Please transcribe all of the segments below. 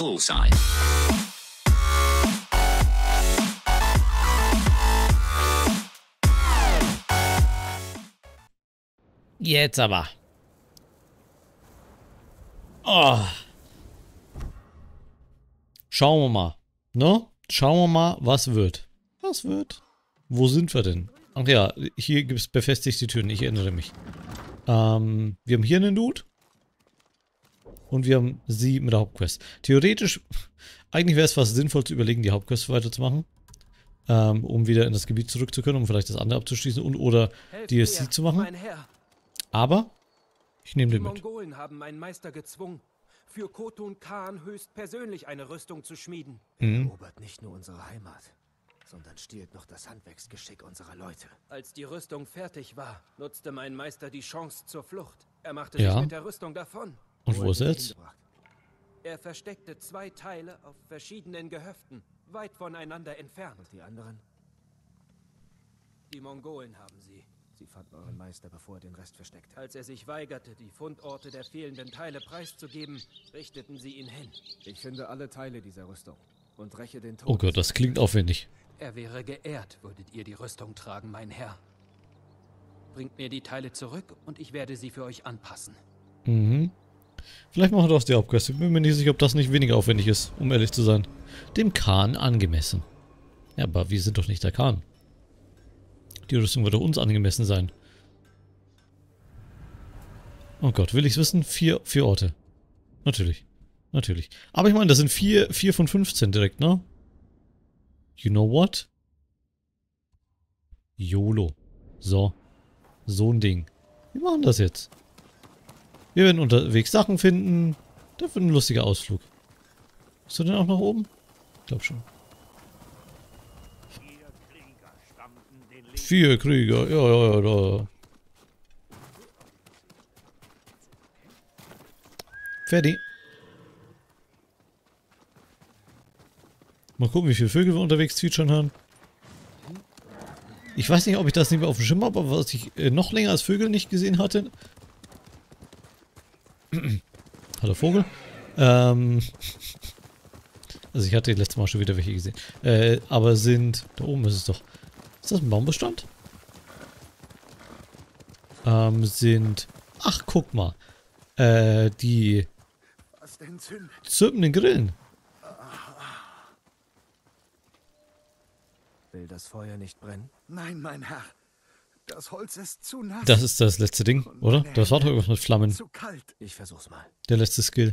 Bullseye. Jetzt aber. Oh. Schauen wir mal. Ne? Schauen wir mal, was wird. Was wird? Wo sind wir denn? Ach ja, hier gibt es befestigte Türen. Ich erinnere mich. Ähm, wir haben hier einen Dude. Und wir haben sie mit der Hauptquest. Theoretisch, eigentlich wäre es fast sinnvoll zu überlegen, die Hauptquest weiterzumachen. Ähm, um wieder in das Gebiet zurück zu können, um vielleicht das andere abzuschließen und oder DLC zu machen. Aber ich nehme die den mit. Mongolen haben meinen Meister gezwungen, für Khotun Khan höchstpersönlich eine Rüstung zu schmieden. Mhm. erobert nicht nur unsere Heimat, sondern stiehlt noch das Handwerksgeschick unserer Leute. Als die Rüstung fertig war, nutzte mein Meister die Chance zur Flucht. Er machte Ja. sich mit der Rüstung davon. Und wo ist er er jetzt? Er versteckte zwei Teile auf verschiedenen Gehöften, weit voneinander entfernt. Und die anderen? Die Mongolen haben sie. Sie fanden euren Meister, bevor er den Rest versteckte. Als er sich weigerte, die Fundorte der fehlenden Teile preiszugeben, richteten sie ihn hin. Ich finde alle Teile dieser Rüstung und räche den Tod. Oh Gott, das klingt aufwendig. Er wäre geehrt, würdet ihr die Rüstung tragen, mein Herr. Bringt mir die Teile zurück und ich werde sie für euch anpassen. Mhm. Vielleicht machen wir doch die Hauptquest. Ich bin mir nicht sicher, ob das nicht weniger aufwendig ist, um ehrlich zu sein. Dem Khan angemessen. Ja, aber wir sind doch nicht der Khan. Die Rüstung wird doch uns angemessen sein. Oh Gott, will ich's wissen? Vier, vier Orte. Natürlich. Natürlich. Aber ich meine, das sind vier, vier von 15 direkt, ne? You know what? YOLO. So. So ein Ding. Wir machen das jetzt. Wir werden unterwegs Sachen finden. Das wird ein lustiger Ausflug. Bist du denn auch nach oben? Ich glaube schon. Vier Krieger, ja, ja, ja, da. Fertig. Mal gucken, wie viele Vögel wir unterwegs zwitschern hören. Ich weiß nicht, ob ich das nicht mehr auf dem Schirm habe, aber was ich äh, noch länger als Vögel nicht gesehen hatte. Hallo Vogel. Ähm, also ich hatte letztes Mal schon wieder welche gesehen. Äh, aber sind... Da oben ist es doch. Ist das ein Baumbestand? Ähm, sind... Ach, guck mal. Äh, die Was denn zündet? zirpenden Grillen. Will das Feuer nicht brennen? Nein, mein Herr. Das Holz ist zu nass. Das ist das letzte Ding, oder? Das war doch irgendwas mit Flammen. zu kalt. Ich versuch's mal. Der letzte Skill.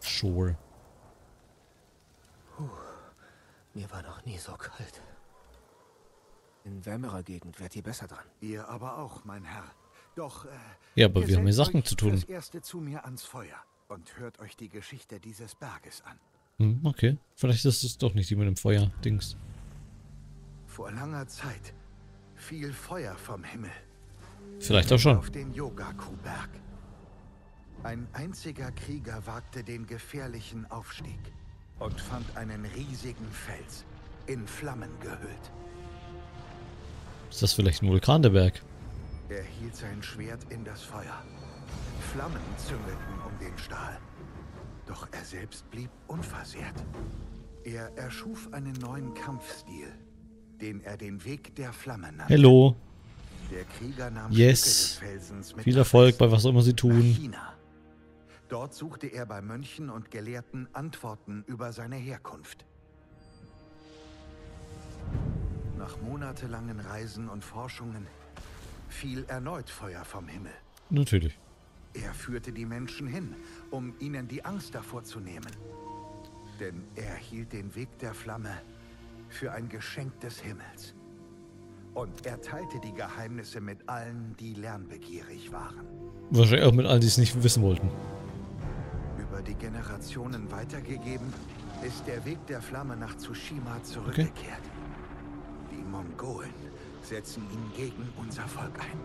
Sure. Mir war noch nie so kalt. In wärmerer Gegend wärt ihr besser dran. Ihr aber auch, mein Herr. Doch, äh, Ja, aber wir haben hier Sachen zu tun. Das erste zu mir ans Feuer und hört euch die Geschichte dieses Berges an. Hm, okay. Vielleicht ist es doch nicht die mit dem Feuer-Dings. Vor langer Zeit fiel Feuer vom Himmel Vielleicht auch schon. auf den Yogaku-Berg. Ein einziger Krieger wagte den gefährlichen Aufstieg und fand einen riesigen Fels in Flammen gehüllt. Ist das vielleicht ein Vulkan, der Berg? Er hielt sein Schwert in das Feuer. Flammen züngelten um den Stahl. Doch er selbst blieb unversehrt. Er erschuf einen neuen Kampfstil, den er den Weg der Flamme nannte. Hello. Der Krieger nahm Yes. Viel Erfolg bei was auch immer sie tun. Dort suchte er bei Mönchen und Gelehrten Antworten über seine Herkunft. Nach monatelangen Reisen und Forschungen fiel erneut Feuer vom Himmel. Natürlich. Er führte die Menschen hin, um ihnen die Angst davor zu nehmen. Denn er hielt den Weg der Flamme für ein Geschenk des Himmels. Und er teilte die Geheimnisse mit allen, die lernbegierig waren. Wahrscheinlich auch mit allen, die es nicht wissen wollten. Über die Generationen weitergegeben, ist der Weg der Flamme nach Tsushima zurückgekehrt. Die Mongolen setzen ihn gegen unser Volk ein.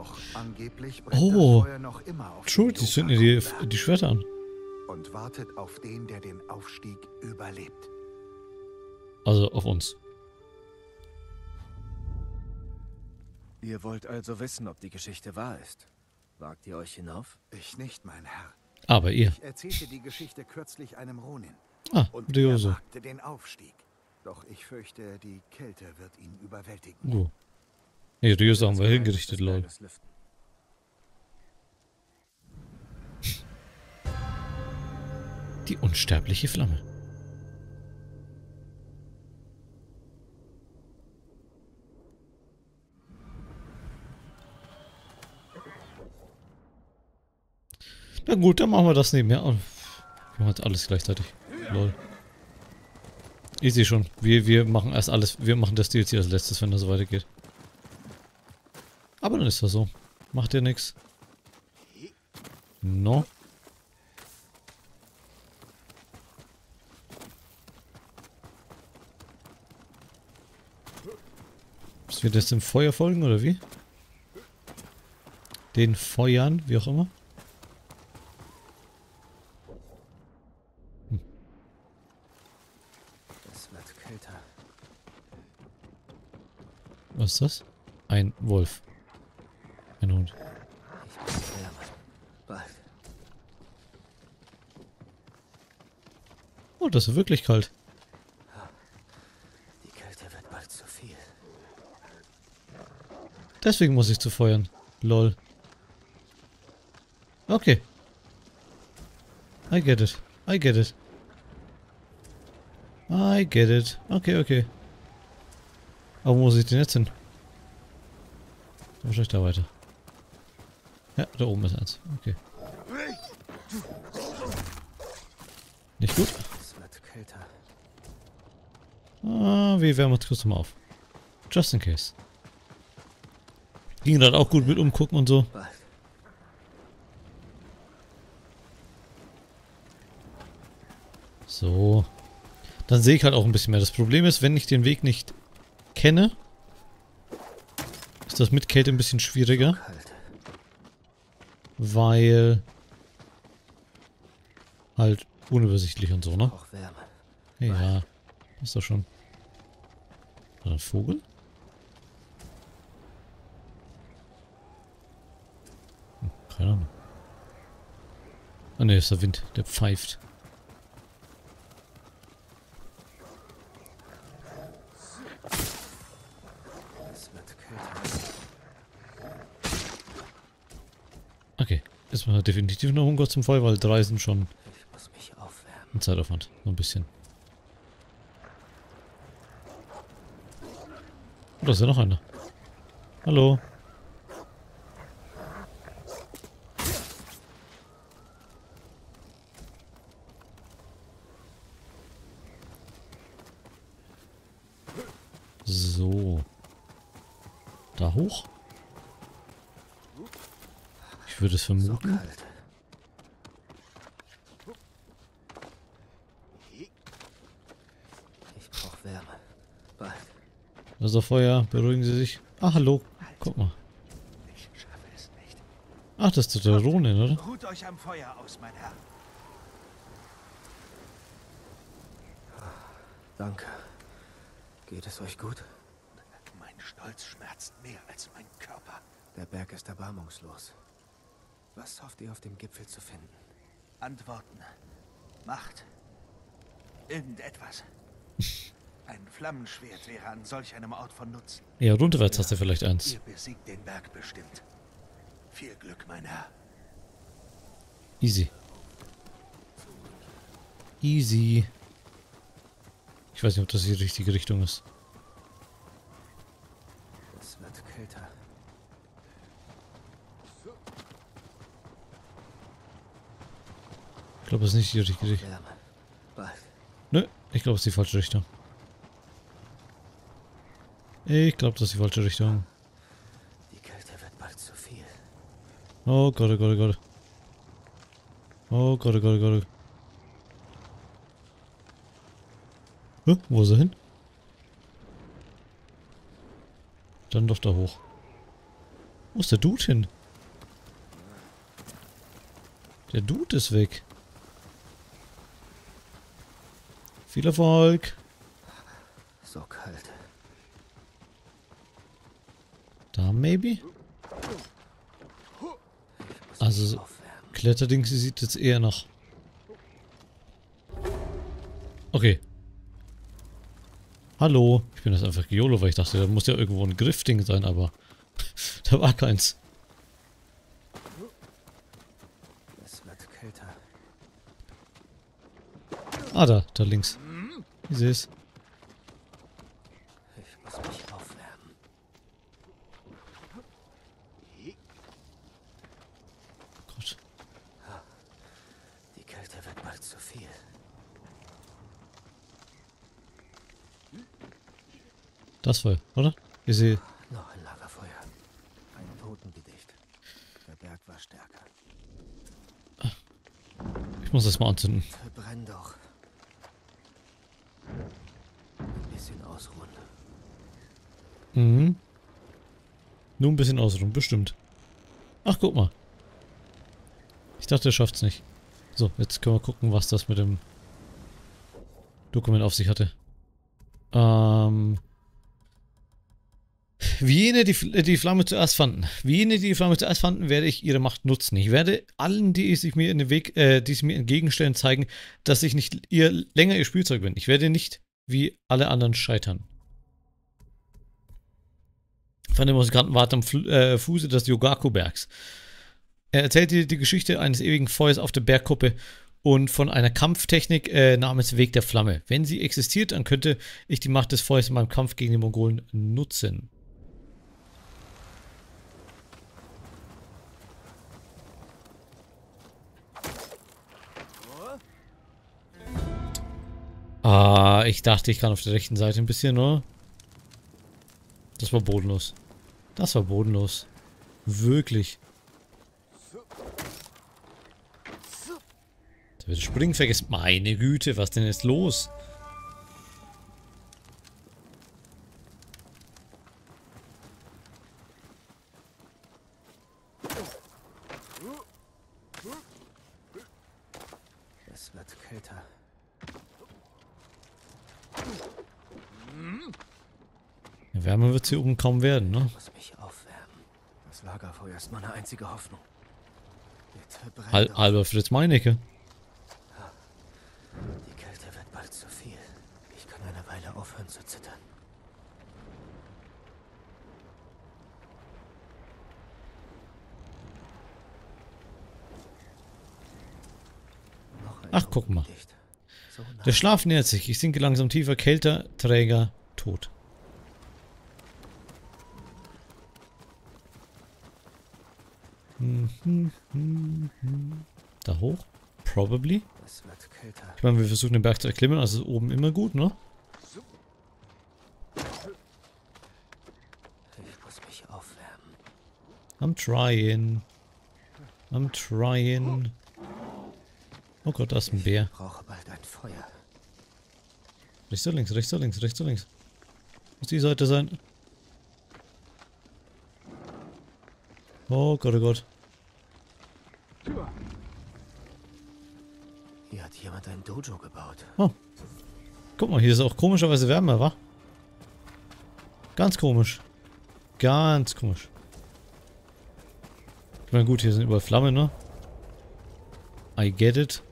Doch angeblich brennt Oh. das Feuer noch immer auf True, die zünden die, die Schwerter an. und wartet auf den, der den Aufstieg überlebt. Also auf uns. Ihr wollt also wissen, ob die Geschichte wahr ist. Wagt ihr euch hinauf? Ich nicht, mein Herr. Aber ihr. Ich erzählte die Geschichte kürzlich einem Ronin. Ah, Und er wagte den Aufstieg. Doch ich fürchte, die Kälte wird ihn überwältigen. Oh. Nee, Ryoso haben wir hingerichtet, lol. Die unsterbliche Flamme. Na gut, dann machen wir das nebenher. Oh, Wir machen jetzt alles gleichzeitig. Lol. Sehe schon. Wir, wir machen erst alles. Wir machen das DLC als letztes, wenn das so weitergeht. Aber dann ist das so. Macht ihr nix. No. Was wird jetzt dem Feuer folgen oder wie? Den Feuern, wie auch immer. Es wird kälter. Was ist das? Ein Wolf. Ich Wärme. Bald. Oh, das ist wirklich kalt. Die Kälte wird bald zu viel. Deswegen muss ich zu feuern. Lol. Okay. I get it. I get it. I get it. Okay, okay. Aber wo muss ich denn jetzt hin? Wahrscheinlich da weiter. Ja, da oben ist eins. Okay. Nicht gut. Ah, wir wärmen uns kurz mal auf. Just in case. Ging gerade auch gut mit umgucken und so. So. Dann sehe ich halt auch ein bisschen mehr. Das Problem ist, wenn ich den Weg nicht kenne, ist das mit Kälte ein bisschen schwieriger, Kalt. Weil halt unübersichtlich und so, ne? Ja, ist doch schon. War da ein Vogel? Hm, keine Ahnung. Ah ne, ist der Wind, der pfeift. Es wird kälter. Okay, jetzt wir definitiv noch Hunger zum Feuer, weil drei sind schon ein Zeitaufwand. So ein bisschen. Oh, da ist ja noch einer. Hallo. So. Da hoch? Ich würde es So vermuten. kalt. Ich brauche Wärme. Bald. Das ist Feuer. Beruhigen Sie sich. Ah, hallo. Guck mal. Ich schaffe es nicht. Ach, das ist der Ronin, oder? Ruht euch am Feuer aus, mein Herr. Danke. Geht es euch gut? Mein Stolz schmerzt mehr als mein Körper. Der Berg ist erbarmungslos. Was hofft ihr auf dem Gipfel zu finden? Antworten. Macht. Irgendetwas. Ein Flammenschwert wäre an solch einem Ort von Nutzen. Ja, runterwärts hast du vielleicht eins. Ihr besiegt den Berg bestimmt. Viel Glück, mein Herr. Easy. Easy. Ich weiß nicht, ob das die richtige Richtung ist. Es wird kälter. Glaube, das ist nicht die richtige Richtung. Nö, ich glaube, es ist die falsche Richtung. Ich glaube, das ist die falsche Richtung. Die Kälte wird bald zu viel. Oh Gott, oh Gott, oh Gott. Oh Gott, oh Gott, oh Gott. Hä? Wo ist er hin? Dann doch da hoch. Wo ist der Dude hin? Der Dude ist weg. Viel Erfolg. So kalt. Da, maybe? Also. Kletterding, sie sieht jetzt eher nach. Okay. Hallo. Ich bin jetzt einfach geolo, weil ich dachte, da muss ja irgendwo ein Griffding sein, aber da war keins. Es wird kälter. Ah, da, da links. Ich sehe es. Ich muss mich aufwärmen. Gott. Die Kälte wird bald zu viel. Das war, oder? Ich sehe. Noch ein Lagerfeuer. Ein Totengedicht. Der Berg war stärker. Ich muss das mal anzünden. Ein bisschen ausruhen, bestimmt. Ach, guck mal. Ich dachte, er schafft's nicht. So, jetzt können wir gucken, was das mit dem Dokument auf sich hatte. Ähm. Wie jene die, die Flamme zuerst fanden. Wie jene die Flamme zuerst fanden, werde ich ihre Macht nutzen. Ich werde allen, die sich mir in den Weg, äh, die sich mir entgegenstellen, zeigen, dass ich nicht ihr länger ihr Spielzeug bin. Ich werde nicht wie alle anderen scheitern. Musikanten wart am äh, Fuße des Yogaku-Bergs. Er erzählt dir die Geschichte eines ewigen Feuers auf der Bergkuppe und von einer Kampftechnik äh, namens Weg der Flamme. Wenn sie existiert, dann könnte ich die Macht des Feuers in meinem Kampf gegen die Mongolen nutzen. Ah, ich dachte, ich kann auf der rechten Seite ein bisschen, oder? Das war bodenlos. Das war bodenlos. Wirklich. Da wird Springen vergessen. Meine Güte, was denn ist los? Es wird kälter. Ja, wärmer wird es hier oben kaum werden, ne? Ich muss mich aufwärmen. Ist meine einzige Hoffnung. Doch. halber Fritz Meinecke. Die Kälte wird bald zu viel. Ich kann eine Weile aufhören zu zittern. Ach, guck mal. Der Schlaf nähert sich. Ich sinke langsam tiefer. Kälter, Träger, tot. Mhm, mhm, mhm. Da hoch? Probably. Ich meine, wir versuchen den Berg zu erklimmen, also ist oben immer gut, ne? Ich muss mich aufwärmen. I'm trying. I'm trying. Oh Gott, da ist ein Bär. Ich brauche bald ein Feuer. Rechts oder links, rechts oder links, rechts oder links. Muss die Seite sein. Oh Gott, oh Gott. Hier hat jemand ein Dojo gebaut. Guck mal, hier ist auch komischerweise wärmer, wa? Ganz komisch. Ganz komisch. Ich meine, gut, hier sind überall Flammen, ne? I get it.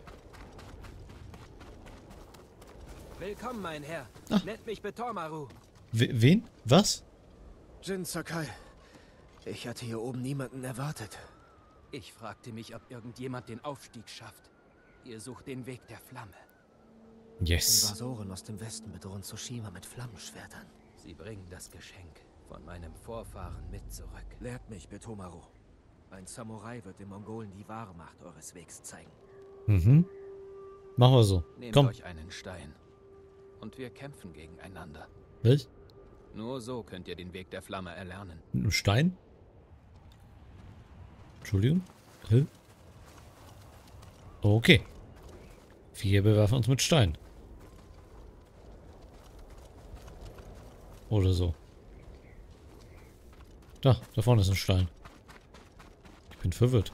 Willkommen, mein Herr. Ah. Nennt mich Betomaru. We wen? Was? Jin Sakai. Ich hatte hier oben niemanden erwartet. Ich fragte mich, ob irgendjemand den Aufstieg schafft. Ihr sucht den Weg der Flamme. Yes. Invasoren aus dem Westen bedrohen Tsushima mit Flammenschwertern. Sie bringen das Geschenk von meinem Vorfahren mit zurück. Lehrt mich, Betomaru. Ein Samurai wird den Mongolen die wahre Macht eures Wegs zeigen. Mhm. Machen wir so. Nehmt Komm. euch einen Stein. Und wir kämpfen gegeneinander. Was? Nur so könnt ihr den Weg der Flamme erlernen. Mit einem Stein? Entschuldigung? Hä? Okay. Wir bewerfen uns mit Stein. Oder so. Da, da vorne ist ein Stein. Ich bin verwirrt.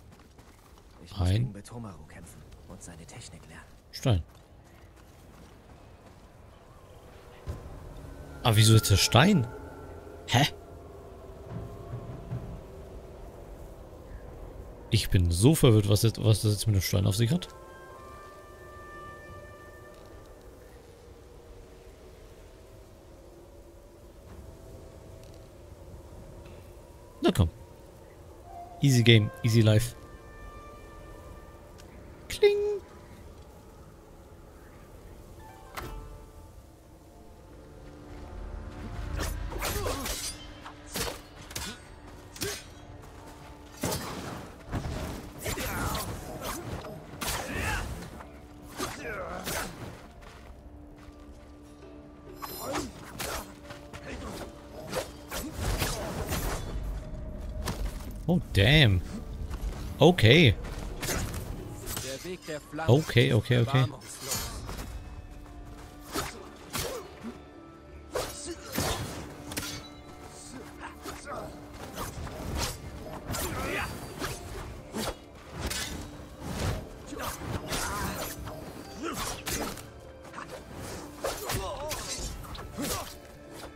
Ich Ein- gegen Betomaru kämpfen und seine Technik lernen. Stein. Aber wieso jetzt der Stein? Hä? Ich bin so verwirrt, was, jetzt, was das jetzt mit dem Stein auf sich hat. Na komm. Easy Game, easy life. Okay. Der Weg der Flamme Okay, ist okay, okay. erbarmungslos.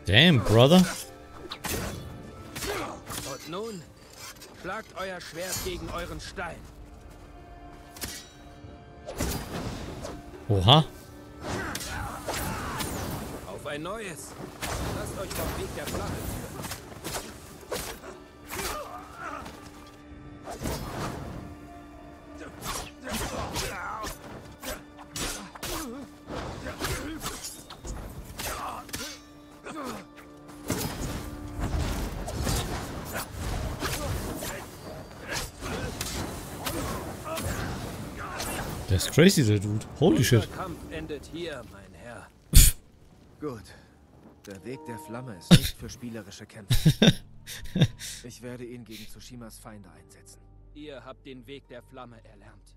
Damn, brother. Der ist crazy, der Dude. Holy shit. Kampf endet hier, mein Herr. Gut. Der Weg der Flamme ist nicht für spielerische Kämpfe. Ich werde ihn gegen Tsushimas Feinde einsetzen. Ihr habt den Weg der Flamme erlernt.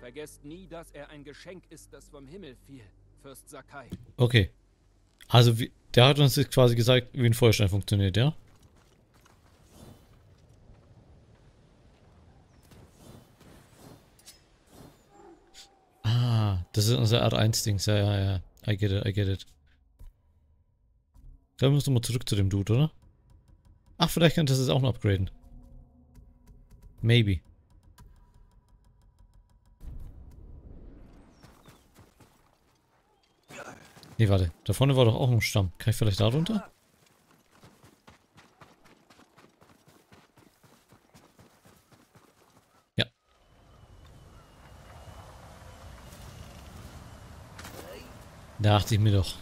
Vergesst nie, dass er ein Geschenk ist, das vom Himmel fiel. Fürst Sakai. Okay. Also, wie, der hat uns jetzt quasi gesagt, wie ein Feuerstein funktioniert, ja? Ah, das ist unser R1-Dings. Ja, ja, ja. I get it, I get it. Ich glaube, wir müssen mal zurück zu dem Dude, oder? Ach, vielleicht könnte das jetzt auch noch upgraden. Maybe. Nee, warte. Da vorne war doch auch ein Stamm. Kann ich vielleicht da runter? Dachte ich mir doch.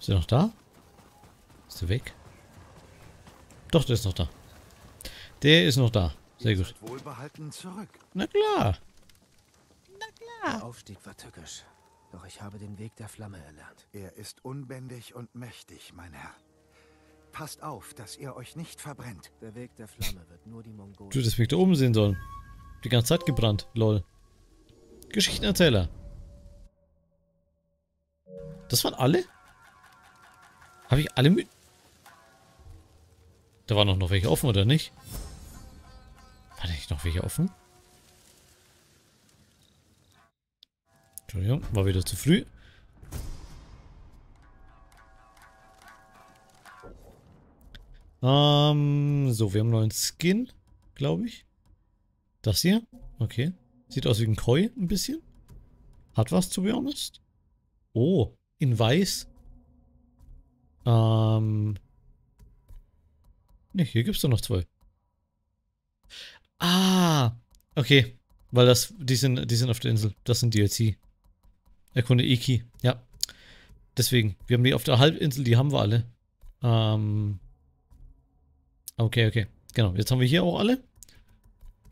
Ist er noch da? Ist er weg? Doch, der ist noch da. Der ist noch da. Sehr gut. wohlbehalten zurück. Na klar. Der Aufstieg war tückisch. Doch ich habe den Weg der Flamme erlernt. Er ist unbändig und mächtig, mein Herr. Passt auf, dass ihr euch nicht verbrennt. Der Weg der Flamme wird nur die Mongolen. Du hättest mich da oben sehen sollen. Die ganze Zeit gebrannt. Lol. Geschichtenerzähler. Das waren alle? Habe ich alle mit... Da waren doch noch welche offen, oder nicht? War nicht noch welche offen? Entschuldigung, war wieder zu früh. Ähm, so, wir haben neuen Skin, glaube ich. Das hier? Okay. Sieht aus wie ein Koi, ein bisschen. Hat was, to be honest. Oh, in weiß. Ähm. Ne, hier gibt's doch noch zwei. Ah, okay. Weil das, die sind, die sind auf der Insel. Das sind DLC. Erkunde Iki, ja. Deswegen, wir haben die auf der Halbinsel, die haben wir alle. Ähm. Okay, okay. Genau, jetzt haben wir hier auch alle.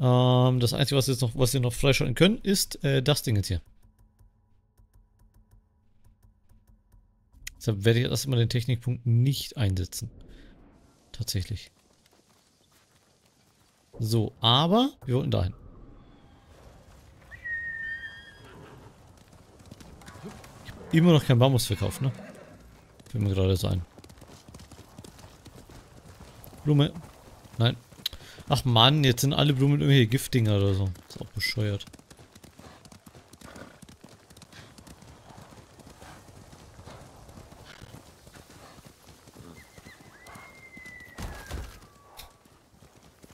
Ähm, das Einzige, was, jetzt noch, was wir noch freischalten können, ist äh, das Ding jetzt hier. Deshalb werde ich erstmal den Technikpunkt nicht einsetzen. Tatsächlich. So, aber wir wollten dahin. Immer noch keinen Bambus verkauft, ne? Fällt mir gerade so ein. Blume. Nein. Ach Mann, jetzt sind alle Blumen irgendwelche Giftdinger oder so. ist auch bescheuert.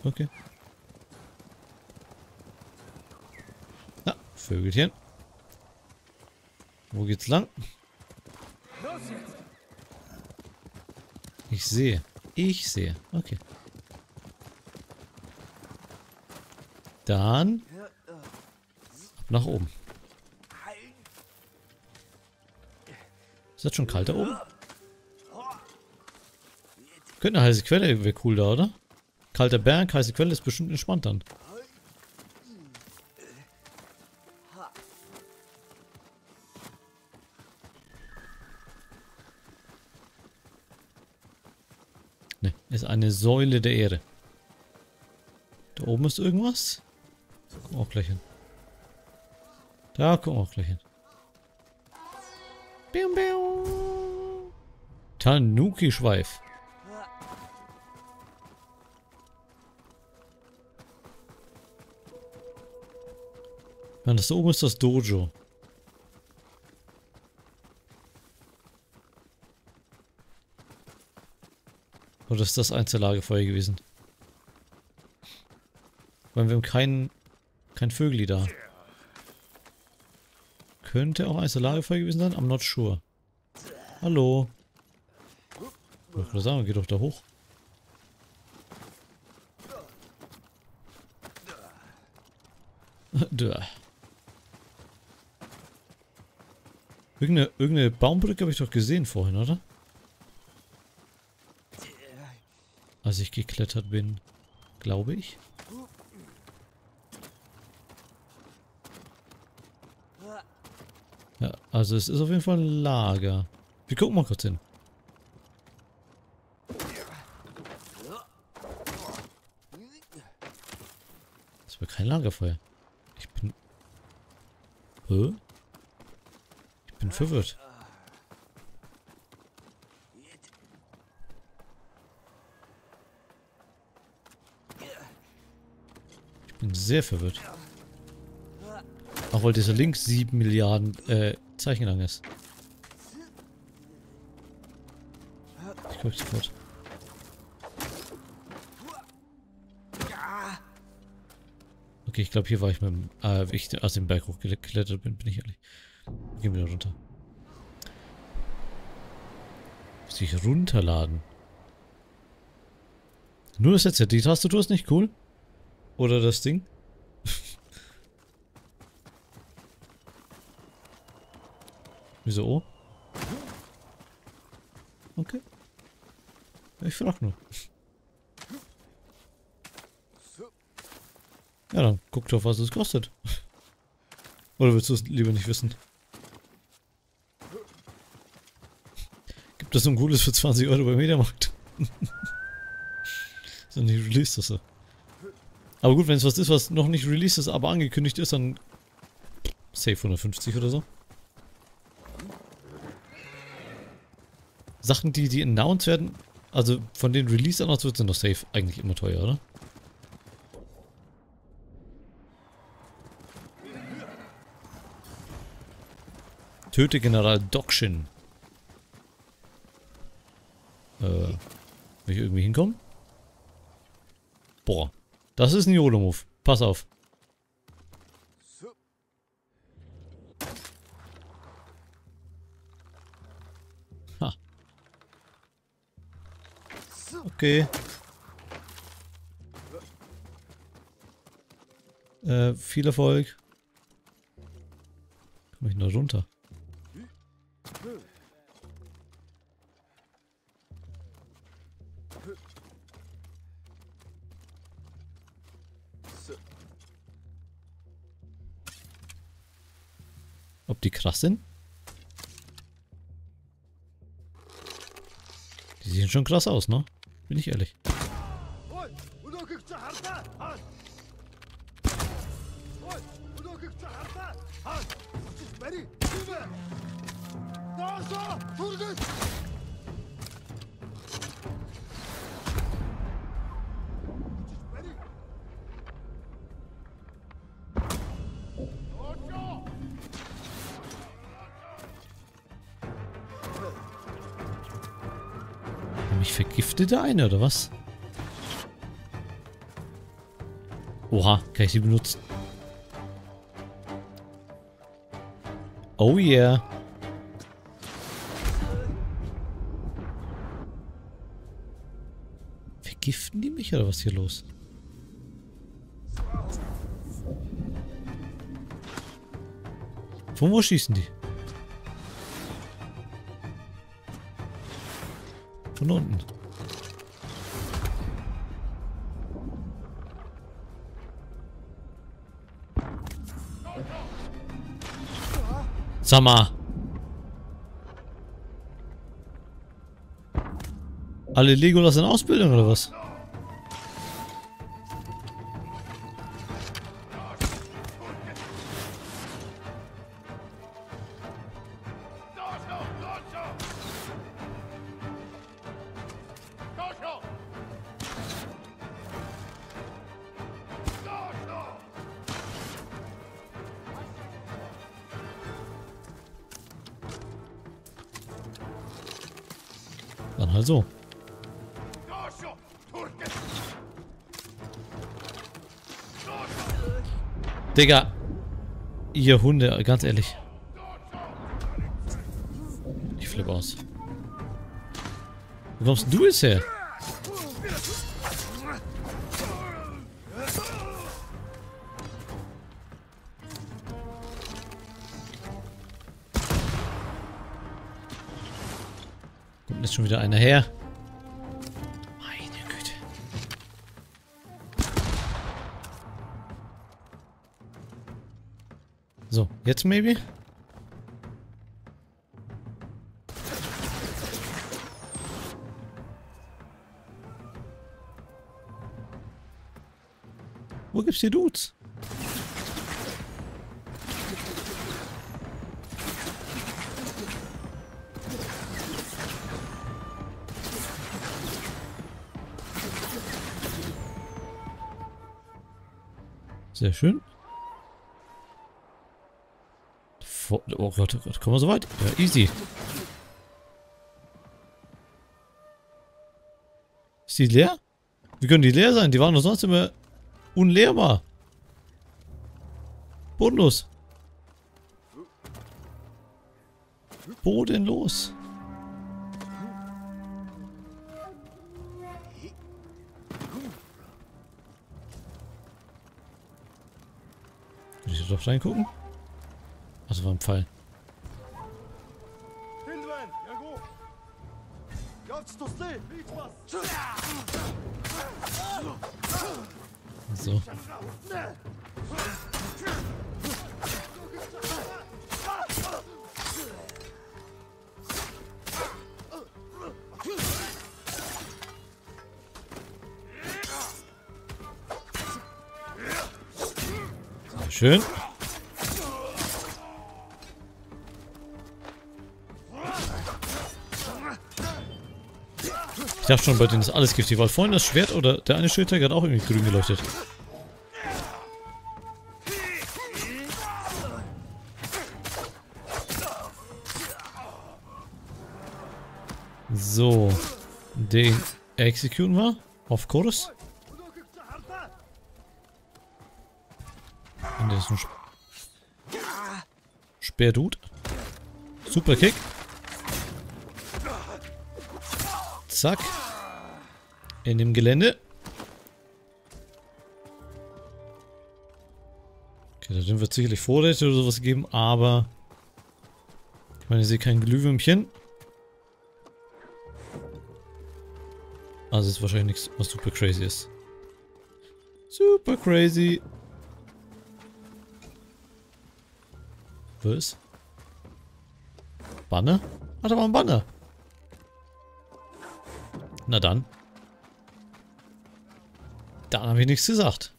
Okay. Na, Vögelchen. Wo geht's lang? Ich sehe. Ich sehe. Okay. Dann nach oben. Ist das schon kalt da oben? Könnte eine heiße Quelle wäre cool da, oder? Kalter Berg, heiße Quelle ist bestimmt entspannt dann. Ne, ist eine Säule der Erde. Da oben ist irgendwas. Wir auch gleich hin. Da gucken wir auch gleich hin. Bium, bium. Tanuki-Schweif. Ja, das da oben ist das Dojo. Oder ist das Lagerfeuer gewesen? Weil wir haben kein, kein Vögel da. Könnte auch eins der Lagerfeuer gewesen sein? I'm not sure. Hallo. Ich würde sagen, geh doch da hoch. da. Irgendeine, irgendeine Baumbrücke habe ich doch gesehen vorhin, oder? Als ich geklettert bin. Glaube ich. Also es ist auf jeden Fall ein Lager. Wir gucken mal kurz hin. Das war kein Lagerfeuer. Ich bin... Hä? Ich bin verwirrt. Ich bin sehr verwirrt. Auch weil dieser Link 7 Milliarden äh, Zeichen lang ist. Ich guck sofort. Okay, ich glaube hier war ich mit dem, äh, ich aus dem Berg hochgeklettert bin, bin ich ehrlich. Gehen wir runter. Sich runterladen. Nur das jetzt, die Tastatur ist nicht cool? Oder das Ding? Wieso? Okay. Ich frag nur. Ja, dann guck doch, was es kostet. Oder willst du es lieber nicht wissen? Gibt es so ein cooles für 20 Euro beim Mediamarkt? ist ja nicht released, so. Aber gut, wenn es was ist, was noch nicht released ist, aber angekündigt ist, dann safe 150 oder so. Sachen, die, die announced werden, also von den Release announced wird, sind doch safe eigentlich immer teuer, oder? Töte General Dokshin. Äh, will ich irgendwie hinkommen? Boah. Das ist ein YOLO-Move. Pass auf. Okay. Äh, viel Erfolg. Komm ich noch runter? Ob die krass sind? Die sehen schon krass aus, ne? Bin ich ehrlich. Mich vergiftet der eine, oder was? Oha, kann ich die benutzen? Oh yeah. Vergiften die mich oder was ist hier los? Von wo schießen die? Von unten. Sag mal. Alle Legolas in Ausbildung oder was? Digga. Ihr Hunde, ganz ehrlich. Ich flippe aus. Wo kommst du jetzt her? Kommt jetzt schon wieder einer her. Jetzt maybe? Wo gibt's hier Dudes? Sehr schön. Vor oh Gott, oh Gott, kommen wir so weit? Ja, easy. Ist die leer? Wie können die leer sein? Die waren doch sonst immer unleerbar. Bodenlos. Bodenlos. Kann ich da doch reingucken? Also war ein Pfeil. So. Schön. Ich dachte schon, bei denen ist alles giftig, weil vorhin das Schwert oder der eine Schildträger hat auch irgendwie grün geleuchtet. So. Den exekutieren wir. Of course. Und das ist ein Sp Speerdude. Super Kick. Zack. In dem Gelände. Okay, da wird sicherlich Vorräte oder sowas geben, aber... Ich meine, ich sehe kein Glühwürmchen. Also ist wahrscheinlich nichts, was super crazy ist. Super crazy. Was? Banner? Ah, da war ein Banner. Na dann. Dann habe ich nichts gesagt.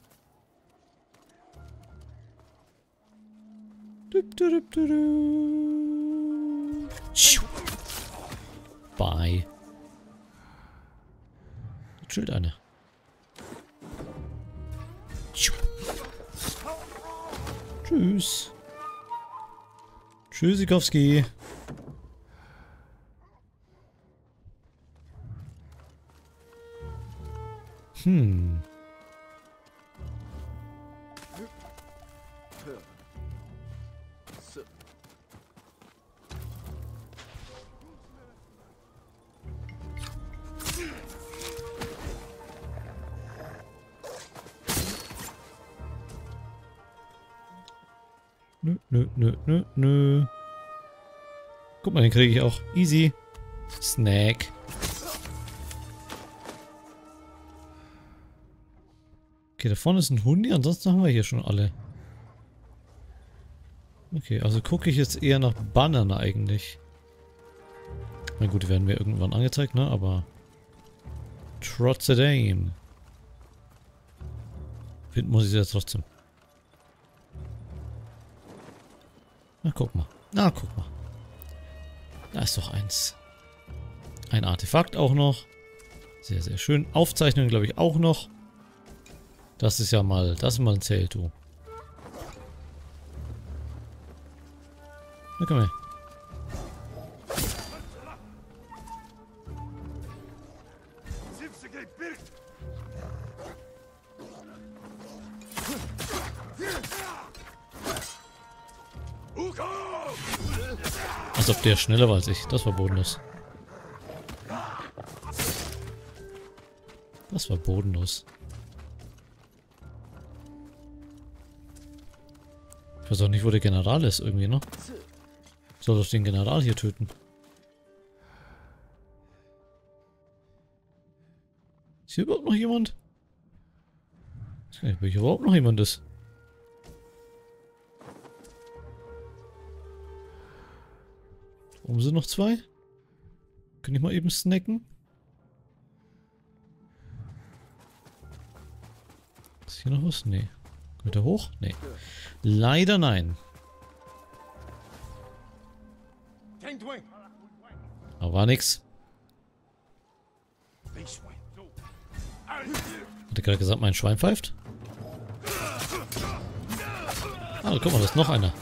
Bye. Chillt einer. Tschüss. Tschüssikowski. Hm. Nö, nö, nö, nö. Guck mal, den kriege ich auch. Easy. Snack. Okay, da vorne ist ein Hundi, ansonsten haben wir hier schon alle. Okay, also gucke ich jetzt eher nach Bannern eigentlich. Na gut, die werden mir irgendwann angezeigt, ne? Aber trotzdem. Finden muss ich sie ja trotzdem. Na, guck mal. Na, guck mal. Da ist doch eins. Ein Artefakt auch noch. Sehr, sehr schön. Aufzeichnung, glaube ich, auch noch. Das ist ja mal, das ist mal ein Zelt, du. Na, komm her. Als ob der schneller war als ich. Das war bodenlos. Das war bodenlos. Ich weiß auch nicht, wo der General ist irgendwie, ne? Soll doch den General hier töten. Ist hier überhaupt noch jemand? Ich weiß nicht, ob hier überhaupt noch jemand ist. Oben sind noch zwei. Kann ich mal eben snacken? Ist hier noch was? Nee. Kommt er hoch? Nee. Leider nein. Aber war nix. Hat er gerade gesagt, mein Schwein pfeift? Ah, guck mal, da ist noch einer.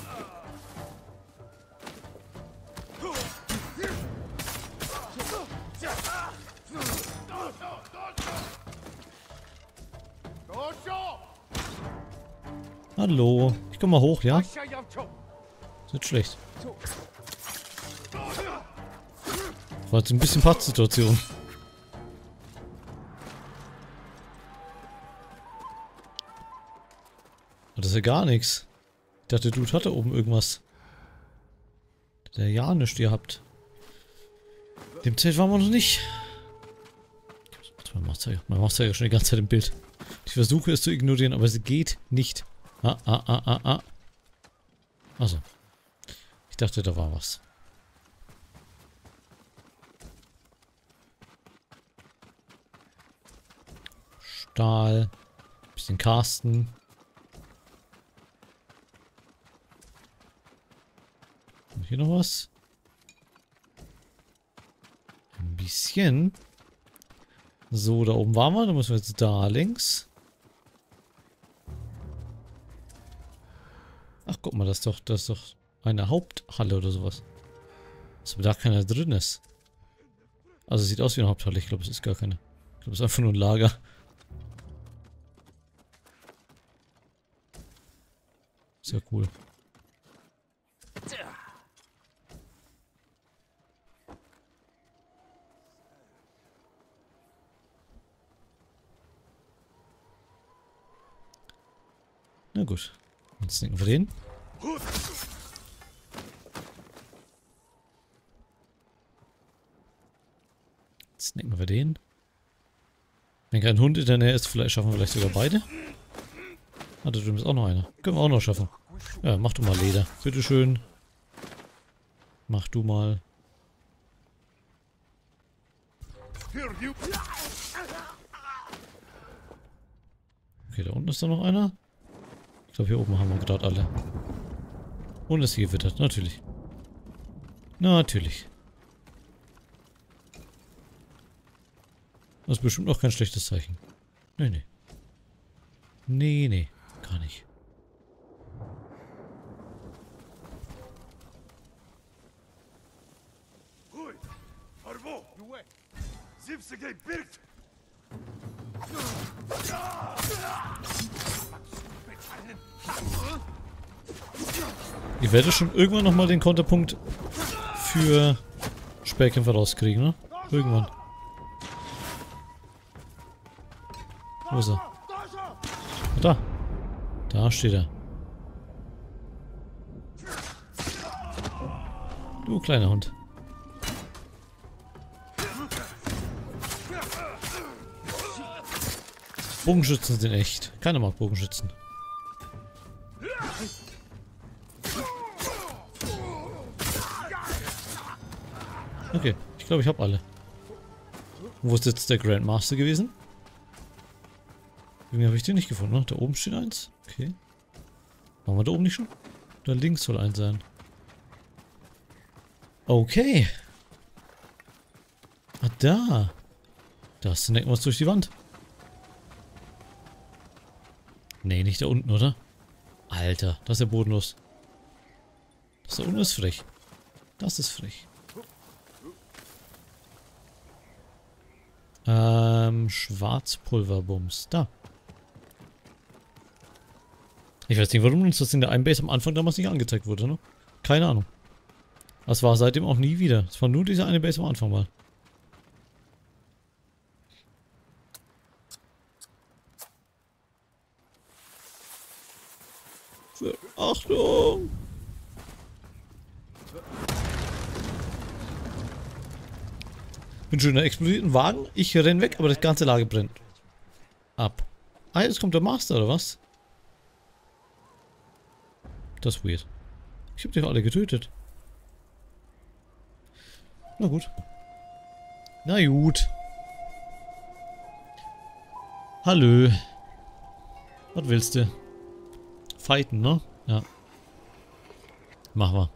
Hallo. Ich komm mal hoch, ja? Ist nicht schlecht. War jetzt ein bisschen Pattsituation. Das ist ja gar nichts. Ich dachte, Dude hatte oben irgendwas. Der ja nichts gehabt. Dem Zelt waren wir noch nicht. Macht ja, man macht's ja schon die ganze Zeit im Bild. Ich versuche es zu ignorieren, aber es geht nicht. Ah, ah, ah, ah, ah. Also. Ich dachte, da war was. Stahl. Bisschen Carsten. Und hier noch was? Ein bisschen. So, da oben waren wir. Da müssen wir jetzt da links. Das ist doch, das ist doch eine Haupthalle oder sowas. Ob da keiner drin ist. Also sieht aus wie eine Haupthalle. Ich glaube, es ist gar keine. Ich glaube, es ist einfach nur ein Lager. Sehr cool. Na gut. Jetzt denken wir den. Jetzt nehmen wir den. Wenn kein Hund in der Nähe ist, vielleicht schaffen wir vielleicht sogar beide. Ah, da drüben ist auch noch einer. Können wir auch noch schaffen. Ja, mach du mal Leder. Bitteschön. Mach du mal. Okay, da unten ist da noch einer. Ich glaube, hier oben haben wir gerade alle. Und es hier wittert, natürlich. Natürlich. Das ist bestimmt auch kein schlechtes Zeichen. Nee, nee. Nee, nee. Gar nicht. Ich werde schon irgendwann nochmal den Konterpunkt für Sperrkämpfer rauskriegen, ne? Irgendwann. Wo ist er? Da. Da steht er. Du kleiner Hund. Bogenschützen sind echt. Keiner mag Bogenschützen. Okay, ich glaube, ich habe alle. Wo ist jetzt der Grandmaster gewesen? Irgendwie habe ich den nicht gefunden, ne? Da oben steht eins. Okay. Waren wir da oben nicht schon? Da links soll eins sein. Okay. Ah, da. Da ist irgendwas durch die Wand. Nee, nicht da unten, oder? Alter, das ist ja bodenlos. Das da unten ist frech. Das ist frech. Ähm, Schwarzpulverbums. Da. Ich weiß nicht, warum uns das in der einen Base am Anfang damals nicht angezeigt wurde, ne? Keine Ahnung. Das war seitdem auch nie wieder. Es war nur diese eine Base am Anfang mal. Achtung! Bin einem explodierten Wagen. Ich renn weg, aber das ganze Lager brennt. Ab. Ah, jetzt kommt der Master, oder was? Das ist weird. Ich hab die doch alle getötet. Na gut. Na gut. Hallo. Was willst du? Fighten, ne? Ja. Mach mal.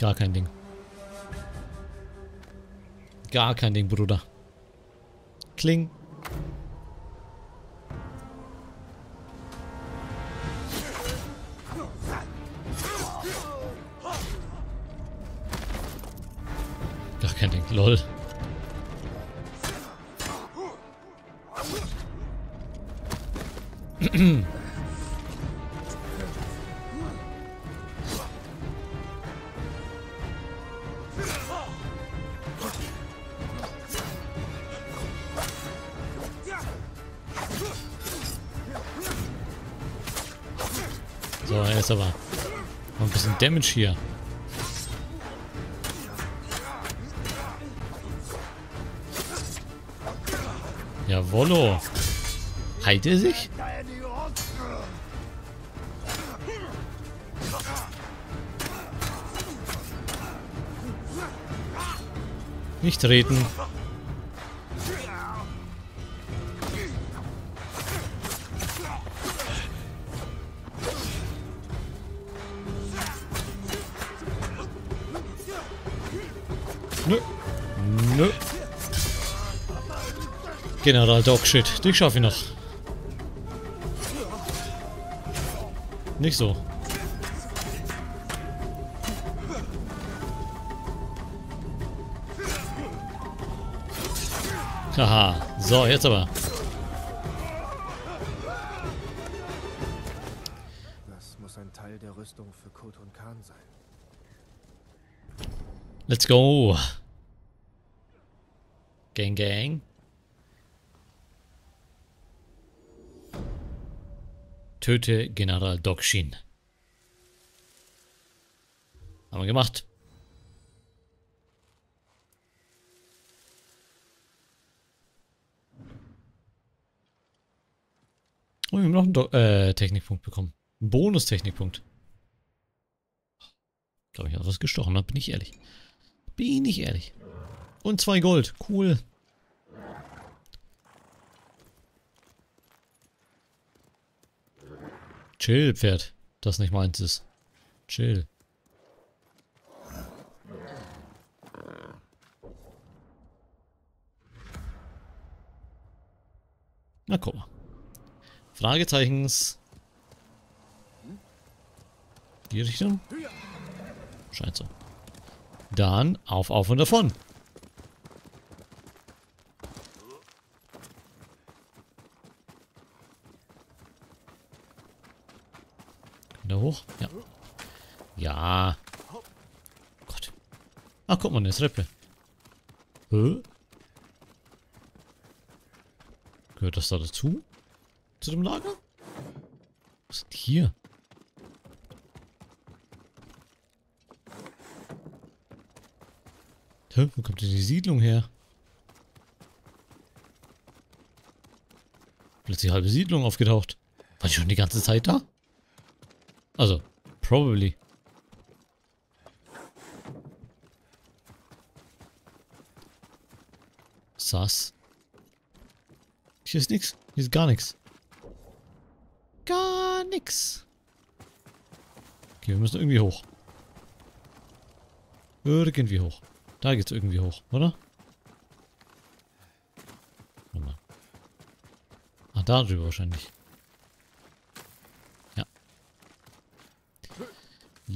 Gar kein Ding. Gar kein Ding, Bruder. Kling. Damage hier. Jawollo. Heilt er sich? Nicht treten. General Dogshit. Die schaffe ich noch. Nicht so. Haha. So, jetzt aber. Das muss ein Teil der Rüstung für Kot und Khan sein. Let's go. Gang, gang. Töte General Dokshin. Haben wir gemacht. Oh, wir haben noch einen Do äh, Technikpunkt bekommen. Einen Bonus-Technikpunkt. Glaube ich, hat was gestochen, da bin ich ehrlich. Bin ich ehrlich. Und zwei Gold. Cool. Chill, Pferd. Das nicht meins ist. Chill. Na, guck mal. Fragezeichens. Die Richtung? Scheint so. Dann auf, auf und davon. Hoch? Ja. Ja. Gott. Ach, guck mal, eine Treppe. Hä? Gehört das da dazu? Zu dem Lager? Was die hier? Hä, wo kommt denn die Siedlung her? Plötzlich halbe Siedlung aufgetaucht. War die schon die ganze Zeit da? Also, probably. Sass. Hier ist nix. Hier ist gar nichts. Gar nix. Okay, wir müssen irgendwie hoch. Irgendwie hoch. Da geht's irgendwie hoch, oder? Warte mal. Ah, da drüber wahrscheinlich.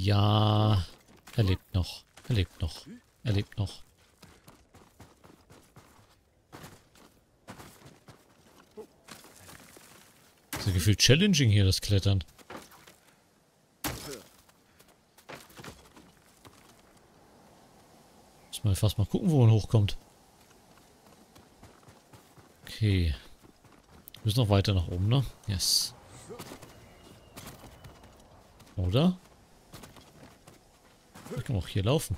Ja. Er lebt noch. Er lebt noch. Er lebt noch. So gefühlt challenging hier, das Klettern. Muss mal fast mal gucken, wo man hochkommt. Okay. Wir müssen noch weiter nach oben, ne? Yes. Oder? Ich kann auch hier laufen.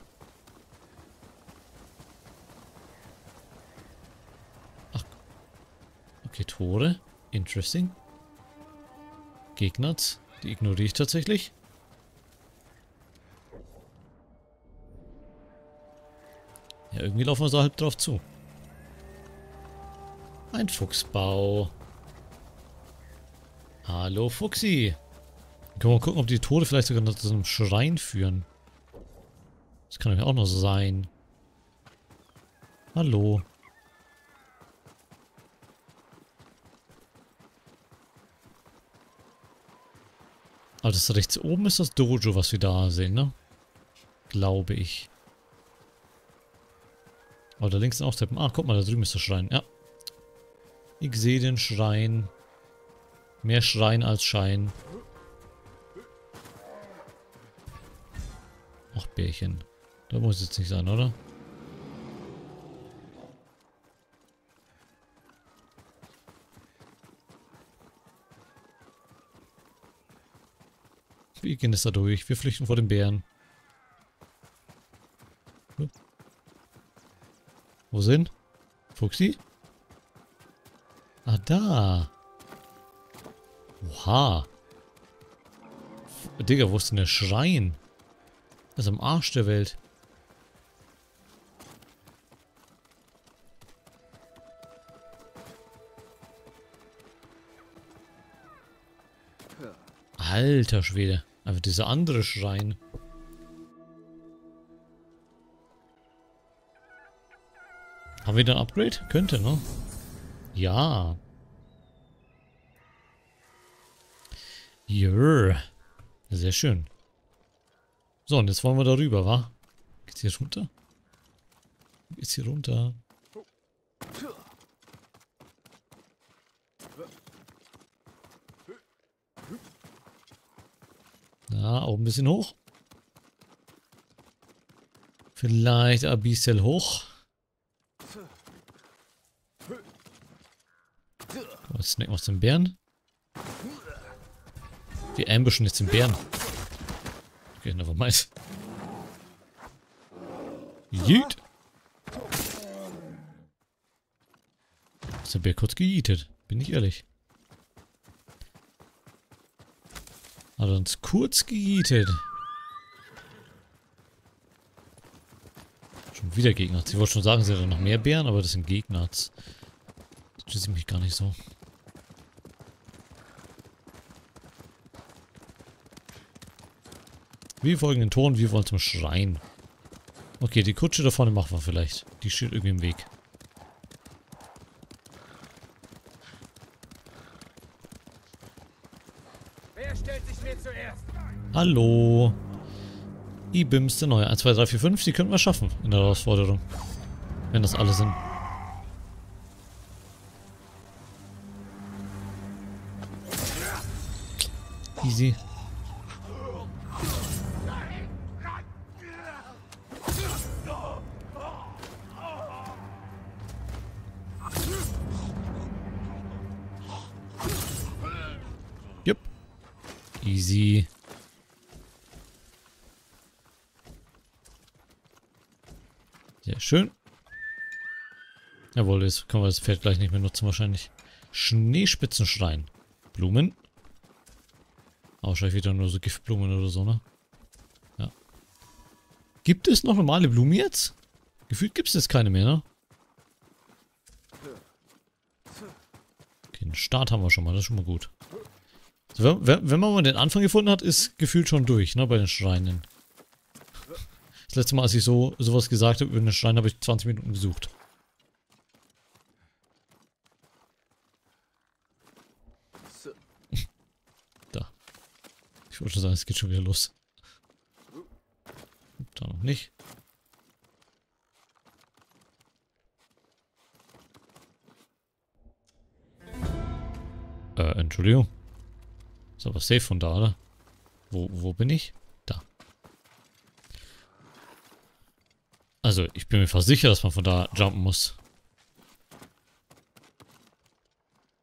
Ach. Okay, Tore. Interesting. Gegners. Die ignoriere ich tatsächlich. Ja, irgendwie laufen wir so halb drauf zu. Ein Fuchsbau. Hallo Fuchsi. Können wir mal gucken, ob die Tode vielleicht sogar zu einem Schrein führen. Das kann ja auch noch sein. Hallo. Aber das rechts oben ist das Dojo, was wir da sehen, ne? Glaube ich. Aber da links sind auch Treppen. Ah, guck mal, da drüben ist der Schrein. Ja. Ich sehe den Schrein. Mehr Schrein als Schein. Ach, Bärchen. Da muss jetzt nicht sein, oder? Wir gehen es da durch. Wir flüchten vor den Bären. Wo sind? Fuchsi? Ah, da. Oha. Digga, wo ist denn der Schrein? Das ist am Arsch der Welt. Alter Schwede. Aber dieser andere Schrein. Haben wir da ein Upgrade? Könnte, ne? Ja. Jör. Sehr schön. So, und jetzt wollen wir da rüber, wa? Geht's hier runter? Geht's hier runter? Auch ein bisschen hoch. Vielleicht ein hoch. Was snacken aus dem Bären? Die ambushen jetzt den Bären. Okay, never mind. Jeet. Ist der Bär kurz gejietet. Bin ich ehrlich. Hat uns kurz gejietet. Schon wieder Gegner. Ich wollte schon sagen, sie hat noch mehr Bären, aber das sind Gegner. Das interessiert mich gar nicht so. Wir folgen den Toren, wir wollen zum Schrein. Okay, die Kutsche da vorne machen wir vielleicht. Die steht irgendwie im Weg. Wer stellt sich mir zuerst? Hallo. IBIMS, der neue. 1, 2, 3, 4, 5. Die könnten wir schaffen in der Herausforderung. Wenn das alle sind. Easy. Schön. Jawohl, jetzt können wir das Pferd gleich nicht mehr nutzen wahrscheinlich. Schneespitzenschrein. Blumen. Wahrscheinlich wieder nur so Giftblumen oder so, ne? Ja. Gibt es noch normale Blumen jetzt? Gefühlt gibt es jetzt keine mehr, ne? Okay, den Start haben wir schon mal, das ist schon mal gut. Also, wenn, wenn man mal den Anfang gefunden hat, ist gefühlt schon durch, ne, bei den Schreinen. Das letzte Mal, als ich so sowas gesagt habe über den Schrein, habe ich 20 Minuten gesucht. Da. Ich wollte schon sagen, es geht schon wieder los. Da noch nicht. Äh, Entschuldigung. Ist aber safe von da, oder? Wo, wo bin ich? Da. Also, ich bin mir fast sicher, dass man von da jumpen muss.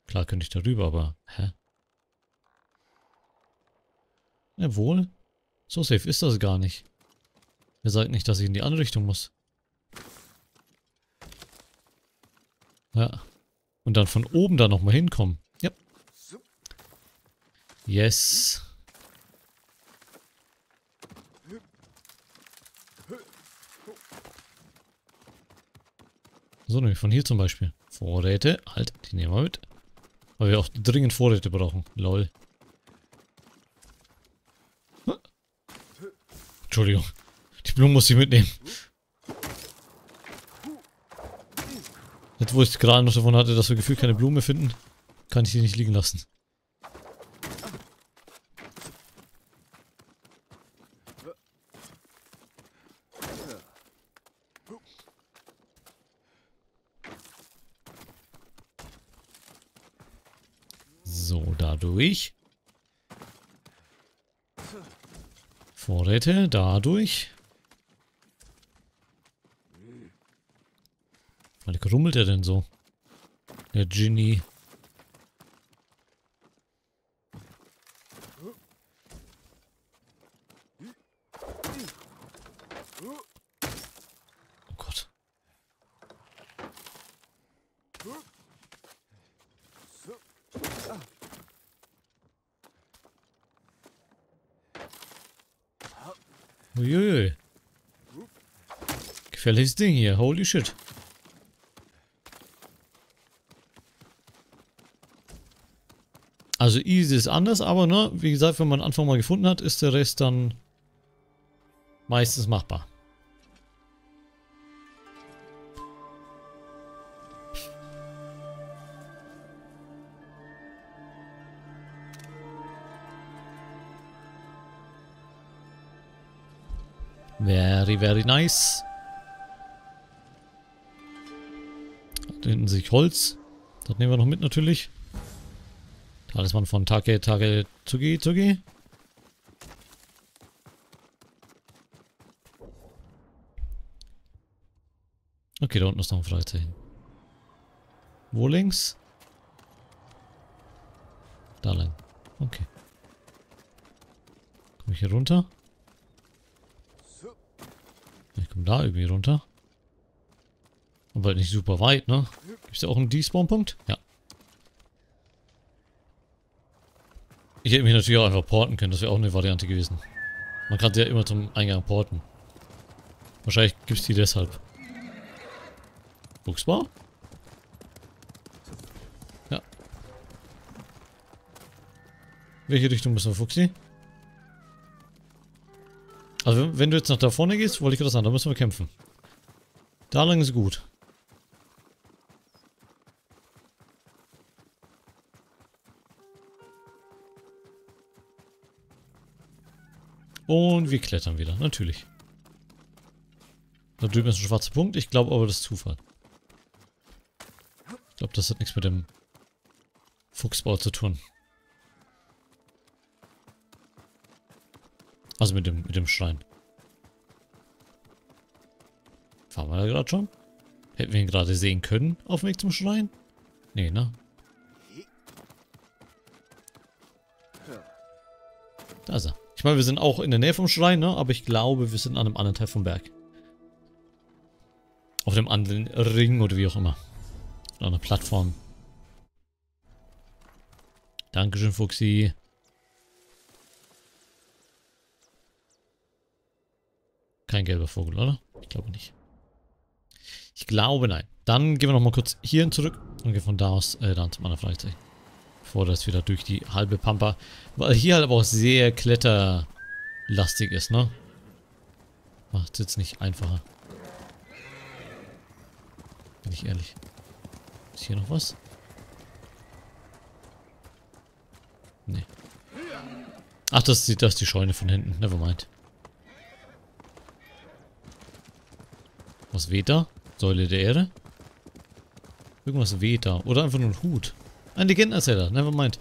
Klar könnte ich darüber, aber... Hä? Jawohl. So safe ist das gar nicht. Wer sagt nicht, dass ich in die andere Richtung muss? Ja. Und dann von oben da nochmal hinkommen. Ja. Yes. So, nämlich von hier zum Beispiel. Vorräte. Halt, die nehmen wir mit. Weil wir auch dringend Vorräte brauchen. Lol. Entschuldigung. Die Blumen muss ich mitnehmen. Jetzt, wo ich gerade noch davon hatte, dass wir gefühlt keine Blume finden, kann ich die nicht liegen lassen. So, dadurch. Vorräte, dadurch. Was grummelt er denn so? Der Ginny. Oh Gott. Uiuiui. Gefährliches Ding hier. Holy shit. Also easy ist anders, aber ne, wie gesagt, wenn man Anfang mal gefunden hat, ist der Rest dann meistens machbar. Very, very nice. Da hinten sehe ich Holz. Das nehmen wir noch mit natürlich. Talisman von Take, Take, Tsugi, Tsugi. Okay, da unten ist noch ein Freizeichen. Wo links? Da lang. Okay. Komme ich hier runter? Ich komme da irgendwie runter. Aber nicht super weit, ne? Gibt es da auch einen Despawn-Punkt? Ja. Ich hätte mich natürlich auch einfach porten können, das wäre auch eine Variante gewesen. Man kann ja immer zum Eingang porten. Wahrscheinlich gibt es die deshalb. Buchsbar? Ja. Welche Richtung müssen wir, Fuchsi? Also wenn du jetzt nach da vorne gehst, wollte ich gerade sagen, da müssen wir kämpfen. Da lang ist gut. Und wir klettern wieder, natürlich. Da drüben ist ein schwarzer Punkt, ich glaube aber, das ist Zufall. Ich glaube, das hat nichts mit dem Fuchsbau zu tun. Also mit dem, mit dem Schrein. Fahren wir da gerade schon? Hätten wir ihn gerade sehen können auf dem Weg zum Schrein? Nee, ne? Also, ich meine, wir sind auch in der Nähe vom Schrein, ne? Aber ich glaube, wir sind an einem anderen Teil vom Berg. Auf dem anderen Ring oder wie auch immer. An einer Plattform. Dankeschön, Fuchsi. Kein gelber Vogel, oder? Ich glaube nicht. Ich glaube, nein. Dann gehen wir nochmal kurz hierhin zurück und gehen von da aus äh, dann zum anderen Fragezeichen. Bevor das wieder durch die halbe Pampa. Weil hier halt aber auch sehr kletterlastig ist, ne? Macht es jetzt nicht einfacher. Bin ich ehrlich. Ist hier noch was? Nee. Ach, das ist die, das die Scheune von hinten. Nevermind. Was weht da? Säule der Erde? Irgendwas weht da. Oder einfach nur ein Hut. Ein Legendenerzähler. Nevermind.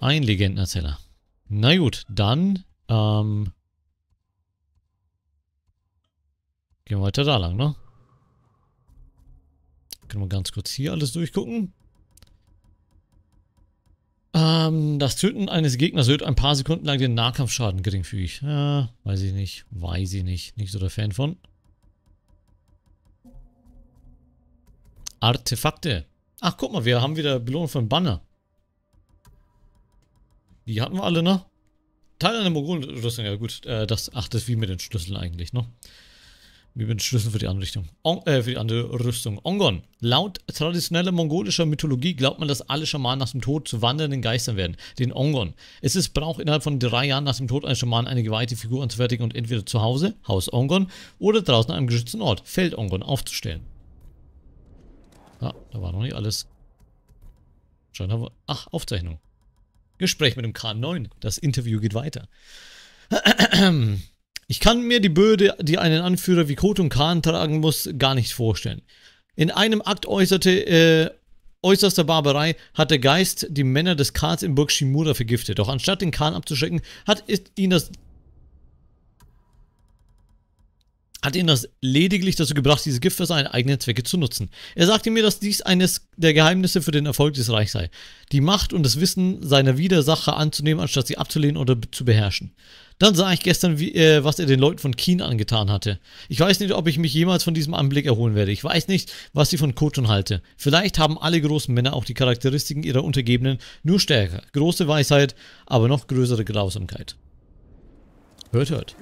Ein Legendenerzähler. Na gut, dann, ähm... Gehen wir weiter da lang, ne? Können wir ganz kurz hier alles durchgucken. Ähm, das Töten eines Gegners wird ein paar Sekunden lang den Nahkampfschaden geringfügig. Ja, weiß ich nicht. Weiß ich nicht. Nicht so der Fan von. Artefakte. Ach, guck mal, wir haben wieder Belohnung von Banner. Die hatten wir alle, ne? Teil einer Mogul-Rüstung, ja gut. Äh, das, ach, das ist wie mit den Schlüsseln eigentlich, ne? Wie mit den Schlüsseln für die andere Richtung. On, äh, für die andere Rüstung. Ongon. Laut traditioneller mongolischer Mythologie glaubt man, dass alle Schamanen nach dem Tod zu wandernden Geistern werden. Den Ongon. Es ist Brauch, innerhalb von drei Jahren nach dem Tod eines Schamanen eine geweihte Figur anzufertigen und entweder zu Hause, Haus Ongon, oder draußen an einem geschützten Ort, Feld Ongon, aufzustellen. Ah, da war noch nicht alles. Scheinbar. Ach, Aufzeichnung. Gespräch mit dem K9. Das Interview geht weiter. Ich kann mir die Bürde, die einen Anführer wie Kot und Khan tragen muss, gar nicht vorstellen. In einem Akt äußerte, äh, äußerster Barbarei hat der Geist die Männer des Khans in Burg Shimura vergiftet. Doch anstatt den Khan abzuschrecken, hat ihn das hat ihn das lediglich dazu gebracht, dieses Gift für seine eigenen Zwecke zu nutzen. Er sagte mir, dass dies eines der Geheimnisse für den Erfolg des Reichs sei. Die Macht und das Wissen seiner Widersacher anzunehmen, anstatt sie abzulehnen oder zu beherrschen. Dann sah ich gestern, wie, äh, was er den Leuten von Keen angetan hatte. Ich weiß nicht, ob ich mich jemals von diesem Anblick erholen werde. Ich weiß nicht, was sie von Koton halte. Vielleicht haben alle großen Männer auch die Charakteristiken ihrer Untergebenen nur stärker. Große Weisheit, aber noch größere Grausamkeit. Hört, hört.